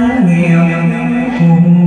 사랑해요.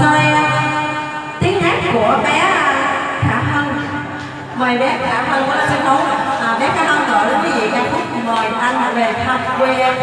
soi tiếng hát của bé Khả Hân. Mời bé Khả Hân qua sân khấu. À, bé Khả Hân gọi đến quý vị ca khúc mời anh về thăm quê. em.